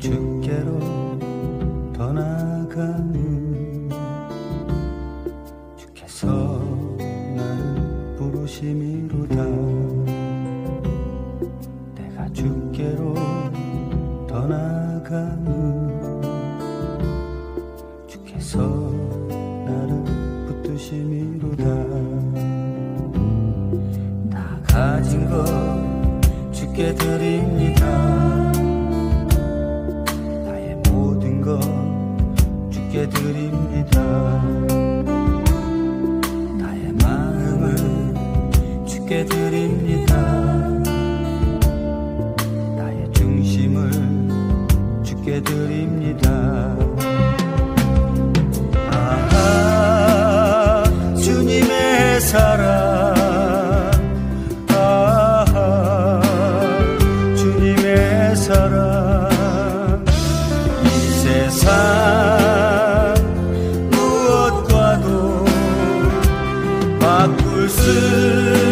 주께로 더 나가는 주께서 나를 부르심이로다. 내가 주께로 더 나가는 주께서 나를 붙드심이로다. 다 가진 것 주께 드립니다. 주께 드립니다. 나의 마음을 주께 드립니다. 나의 중심을 주께 드립니다. 아하 주님의 사랑. 사랑 是